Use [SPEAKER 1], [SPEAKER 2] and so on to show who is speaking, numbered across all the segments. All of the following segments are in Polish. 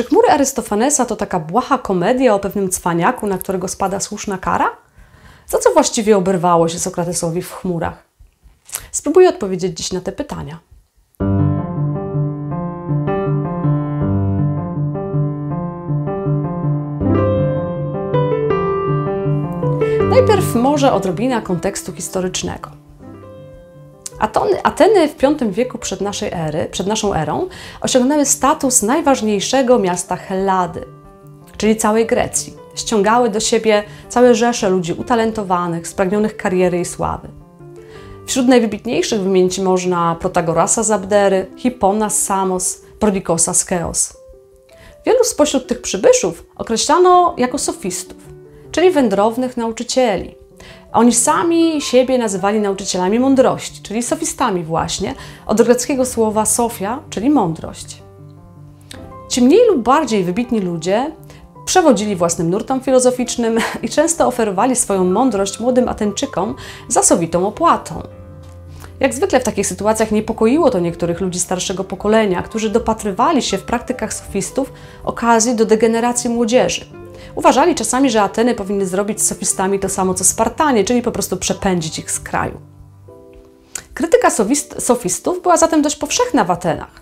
[SPEAKER 1] Czy chmury Arystofanesa to taka błaha komedia o pewnym cwaniaku, na którego spada słuszna kara? Za co właściwie oberwało się Sokratesowi w chmurach? Spróbuję odpowiedzieć dziś na te pytania. Najpierw może odrobina kontekstu historycznego. Atony, Ateny w V wieku przed, naszej ery, przed naszą erą osiągnęły status najważniejszego miasta Hellady, czyli całej Grecji. Ściągały do siebie całe rzesze ludzi utalentowanych, spragnionych kariery i sławy. Wśród najwybitniejszych wymienić można Protagorasa z Abdery, Hipona z Samos, Prodikosa z Keos. Wielu spośród tych przybyszów określano jako sofistów, czyli wędrownych nauczycieli. Oni sami siebie nazywali nauczycielami mądrości, czyli sofistami właśnie, od greckiego słowa sofia, czyli mądrość. Ci mniej lub bardziej wybitni ludzie przewodzili własnym nurtom filozoficznym i często oferowali swoją mądrość młodym Ateńczykom za sowitą opłatą. Jak zwykle w takich sytuacjach niepokoiło to niektórych ludzi starszego pokolenia, którzy dopatrywali się w praktykach sofistów okazji do degeneracji młodzieży. Uważali czasami, że Ateny powinny zrobić z sofistami to samo co Spartanie, czyli po prostu przepędzić ich z kraju. Krytyka sofistów była zatem dość powszechna w Atenach.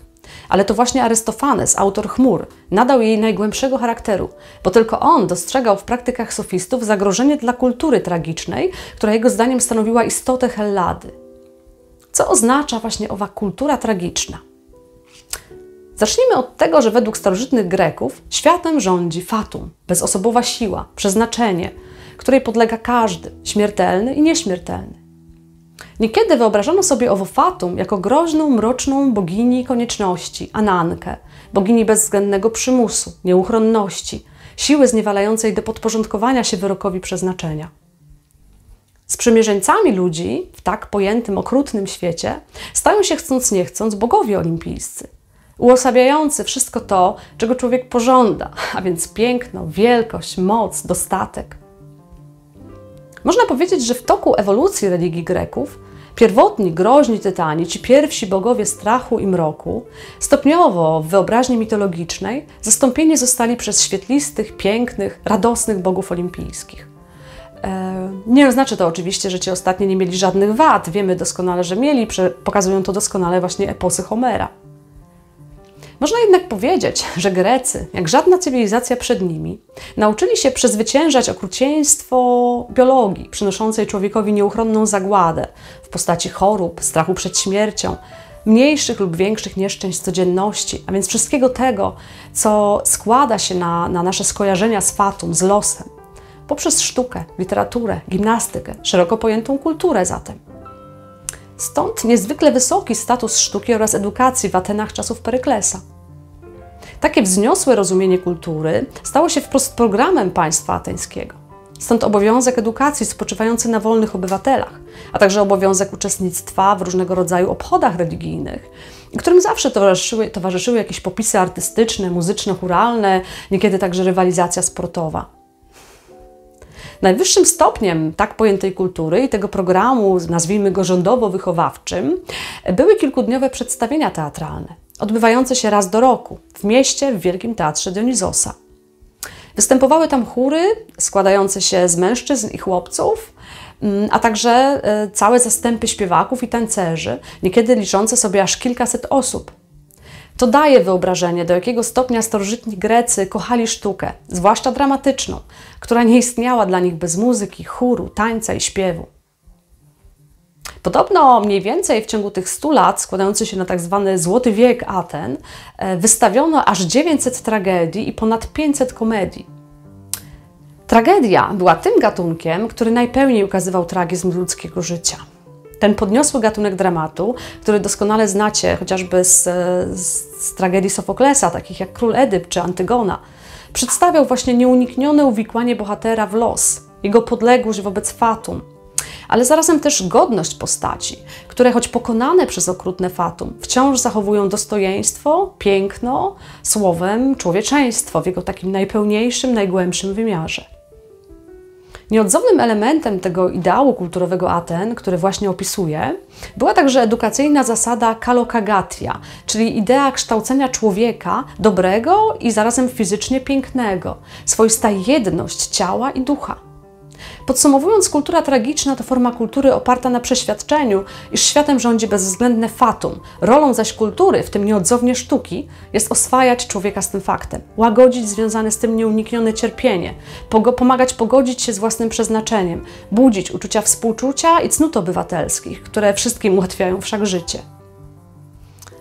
[SPEAKER 1] Ale to właśnie Arystofanes, autor chmur, nadał jej najgłębszego charakteru, bo tylko on dostrzegał w praktykach sofistów zagrożenie dla kultury tragicznej, która jego zdaniem stanowiła istotę Hellady. Co oznacza właśnie owa kultura tragiczna? Zacznijmy od tego, że według starożytnych Greków światem rządzi fatum, bezosobowa siła, przeznaczenie, której podlega każdy, śmiertelny i nieśmiertelny. Niekiedy wyobrażano sobie owo fatum jako groźną, mroczną bogini konieczności, Anankę, bogini bezwzględnego przymusu, nieuchronności, siły zniewalającej do podporządkowania się wyrokowi przeznaczenia. Sprzymierzeńcami ludzi w tak pojętym, okrutnym świecie stają się chcąc nie chcąc bogowie olimpijscy, uosabiający wszystko to, czego człowiek pożąda, a więc piękno, wielkość, moc, dostatek. Można powiedzieć, że w toku ewolucji religii Greków Pierwotni, groźni tytani, ci pierwsi bogowie strachu i mroku, stopniowo w wyobraźni mitologicznej zastąpieni zostali przez świetlistych, pięknych, radosnych bogów olimpijskich. E, nie oznacza to oczywiście, że ci ostatni nie mieli żadnych wad. Wiemy doskonale, że mieli, pokazują to doskonale właśnie eposy Homera. Można jednak powiedzieć, że Grecy, jak żadna cywilizacja przed nimi, nauczyli się przezwyciężać okrucieństwo biologii, przynoszącej człowiekowi nieuchronną zagładę w postaci chorób, strachu przed śmiercią, mniejszych lub większych nieszczęść codzienności, a więc wszystkiego tego, co składa się na, na nasze skojarzenia z fatum, z losem, poprzez sztukę, literaturę, gimnastykę, szeroko pojętą kulturę zatem. Stąd niezwykle wysoki status sztuki oraz edukacji w Atenach czasów Peryklesa. Takie wzniosłe rozumienie kultury stało się wprost programem państwa ateńskiego. Stąd obowiązek edukacji spoczywający na wolnych obywatelach, a także obowiązek uczestnictwa w różnego rodzaju obchodach religijnych, którym zawsze towarzyszyły, towarzyszyły jakieś popisy artystyczne, muzyczne, churalne, niekiedy także rywalizacja sportowa. Najwyższym stopniem tak pojętej kultury i tego programu, nazwijmy go rządowo-wychowawczym, były kilkudniowe przedstawienia teatralne, odbywające się raz do roku w mieście w Wielkim Teatrze Dionizosa. Występowały tam chóry składające się z mężczyzn i chłopców, mm, a także e, całe zastępy śpiewaków i tancerzy, niekiedy liczące sobie aż kilkaset osób. To daje wyobrażenie, do jakiego stopnia starożytni Grecy kochali sztukę, zwłaszcza dramatyczną, która nie istniała dla nich bez muzyki, chóru, tańca i śpiewu. Podobno mniej więcej w ciągu tych 100 lat, składających się na tak zwany złoty wiek Aten, e, wystawiono aż 900 tragedii i ponad 500 komedii. Tragedia była tym gatunkiem, który najpełniej ukazywał tragizm ludzkiego życia ten podniosły gatunek dramatu, który doskonale znacie chociażby z, z tragedii Sofoklesa, takich jak Król Edyp czy Antygona, przedstawiał właśnie nieuniknione uwikłanie bohatera w los, jego podległość wobec fatum, ale zarazem też godność postaci, które choć pokonane przez okrutne fatum, wciąż zachowują dostojeństwo, piękno, słowem człowieczeństwo w jego takim najpełniejszym, najgłębszym wymiarze. Nieodzownym elementem tego ideału kulturowego Aten, który właśnie opisuję, była także edukacyjna zasada kalokagatia, czyli idea kształcenia człowieka dobrego i zarazem fizycznie pięknego, swoista jedność ciała i ducha. Podsumowując, kultura tragiczna to forma kultury oparta na przeświadczeniu, iż światem rządzi bezwzględne fatum. Rolą zaś kultury, w tym nieodzownie sztuki, jest oswajać człowieka z tym faktem, łagodzić związane z tym nieuniknione cierpienie, pomagać pogodzić się z własnym przeznaczeniem, budzić uczucia współczucia i cnót obywatelskich, które wszystkim ułatwiają wszak życie.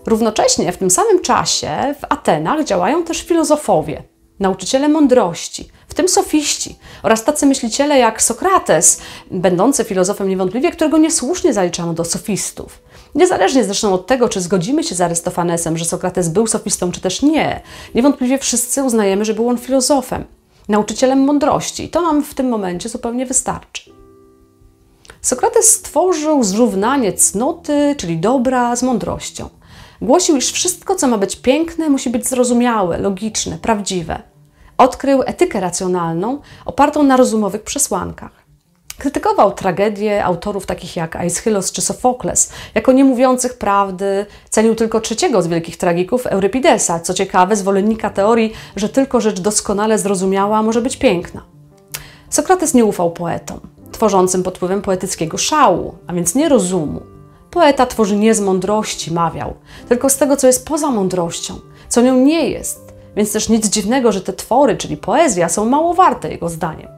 [SPEAKER 1] Równocześnie w tym samym czasie w Atenach działają też filozofowie, nauczyciele mądrości, w tym sofiści oraz tacy myśliciele jak Sokrates, będący filozofem niewątpliwie, którego niesłusznie zaliczano do sofistów. Niezależnie zresztą od tego, czy zgodzimy się z Arystofanesem, że Sokrates był sofistą, czy też nie, niewątpliwie wszyscy uznajemy, że był on filozofem, nauczycielem mądrości i to nam w tym momencie zupełnie wystarczy. Sokrates stworzył zrównanie cnoty, czyli dobra, z mądrością. Głosił, iż wszystko, co ma być piękne, musi być zrozumiałe, logiczne, prawdziwe. Odkrył etykę racjonalną opartą na rozumowych przesłankach. Krytykował tragedie autorów takich jak Aeschylus czy Sofokles jako niemówiących prawdy, cenił tylko trzeciego z wielkich tragików, Eurypidesa, co ciekawe, zwolennika teorii, że tylko rzecz doskonale zrozumiała może być piękna. Sokrates nie ufał poetom, tworzącym pod wpływem poetyckiego szału, a więc nie rozumu. Poeta tworzy nie z mądrości, mawiał, tylko z tego, co jest poza mądrością, co nią nie jest, więc też nic dziwnego, że te twory, czyli poezja, są mało warte jego zdaniem.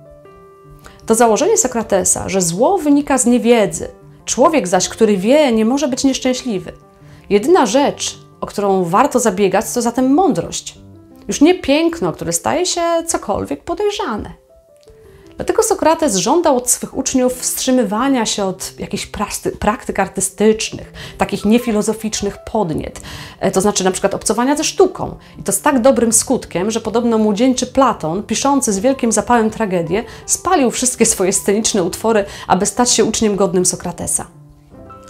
[SPEAKER 1] To założenie Sokratesa, że zło wynika z niewiedzy, człowiek zaś, który wie, nie może być nieszczęśliwy. Jedyna rzecz, o którą warto zabiegać, to zatem mądrość. Już nie piękno, które staje się cokolwiek podejrzane. Dlatego Sokrates żądał od swych uczniów wstrzymywania się od jakichś praktyk artystycznych, takich niefilozoficznych podniet, e, to znaczy na przykład obcowania ze sztuką. I to z tak dobrym skutkiem, że podobno młodzieńczy Platon, piszący z wielkim zapałem tragedię, spalił wszystkie swoje sceniczne utwory, aby stać się uczniem godnym Sokratesa.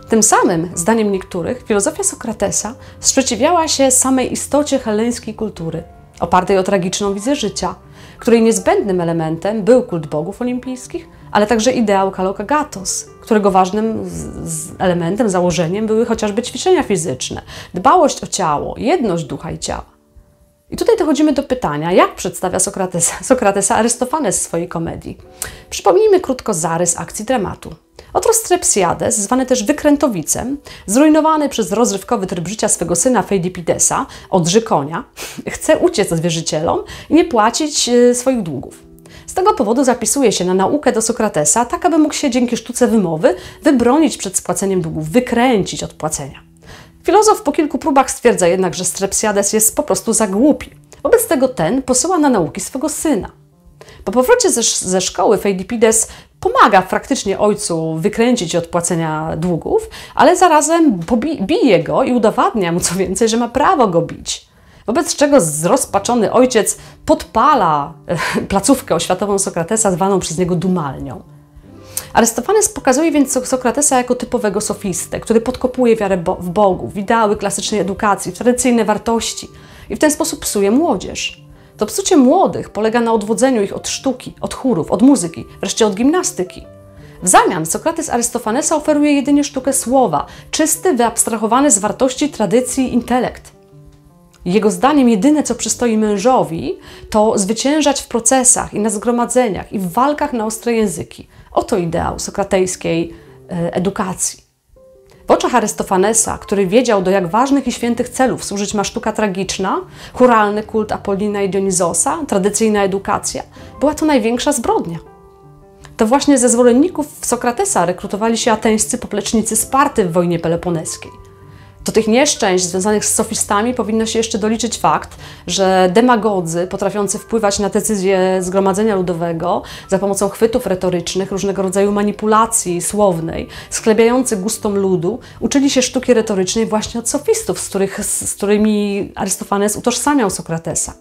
[SPEAKER 1] Tym samym, zdaniem niektórych, filozofia Sokratesa sprzeciwiała się samej istocie helleńskiej kultury, opartej o tragiczną wizję życia – której niezbędnym elementem był kult bogów olimpijskich, ale także ideał Kalokagatos, którego ważnym elementem, założeniem były chociażby ćwiczenia fizyczne, dbałość o ciało, jedność ducha i ciała. I tutaj dochodzimy do pytania, jak przedstawia Sokratesa, Sokratesa Arystofanes w swojej komedii. Przypomnijmy krótko zarys akcji dramatu. Oto Strepsiades, zwany też wykrętowicem, zrujnowany przez rozrywkowy tryb życia swego syna Feidipidesa, odży konia, chce uciec od wierzycielom i nie płacić e, swoich długów. Z tego powodu zapisuje się na naukę do Sokratesa, tak aby mógł się dzięki sztuce wymowy wybronić przed spłaceniem długów, wykręcić od płacenia. Filozof po kilku próbach stwierdza jednak, że Strepsiades jest po prostu za głupi. Wobec tego ten posyła na nauki swego syna. Po powrocie ze, ze szkoły Feidipides pomaga faktycznie ojcu wykręcić od płacenia długów, ale zarazem bije go i udowadnia mu co więcej, że ma prawo go bić. Wobec czego zrozpaczony ojciec podpala e, placówkę oświatową Sokratesa, zwaną przez niego dumalnią. Arystofanes pokazuje więc Sokratesa jako typowego sofistę, który podkopuje wiarę w Bogu, w ideały klasycznej edukacji, w tradycyjne wartości i w ten sposób psuje młodzież. To psucie młodych polega na odwodzeniu ich od sztuki, od chórów, od muzyki, wreszcie od gimnastyki. W zamian Sokrates Arystofanesa oferuje jedynie sztukę słowa, czysty, wyabstrahowany z wartości, tradycji intelekt. Jego zdaniem jedyne, co przystoi mężowi, to zwyciężać w procesach i na zgromadzeniach i w walkach na ostre języki. Oto ideał sokratejskiej e, edukacji. W oczach Arystofanesa, który wiedział, do jak ważnych i świętych celów służyć ma sztuka tragiczna, churalny kult Apollina i Dionizosa, tradycyjna edukacja, była to największa zbrodnia. To właśnie ze zwolenników Sokratesa rekrutowali się ateńscy poplecznicy Sparty w wojnie peloponeskiej. Do tych nieszczęść związanych z sofistami powinno się jeszcze doliczyć fakt, że demagodzy potrafiący wpływać na decyzje zgromadzenia ludowego za pomocą chwytów retorycznych, różnego rodzaju manipulacji słownej, sklebiający gustom ludu, uczyli się sztuki retorycznej właśnie od sofistów, z, których, z którymi Arystofanes utożsamiał Sokratesa.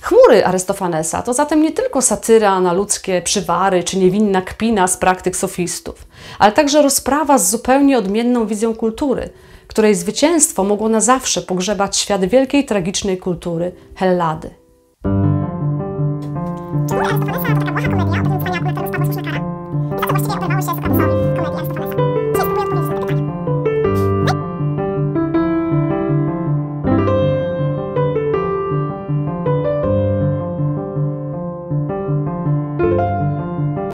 [SPEAKER 1] Chmury Arystofanesa to zatem nie tylko satyra na ludzkie przywary czy niewinna kpina z praktyk sofistów, ale także rozprawa z zupełnie odmienną wizją kultury – której zwycięstwo mogło na zawsze pogrzebać świat wielkiej tragicznej kultury Hellady.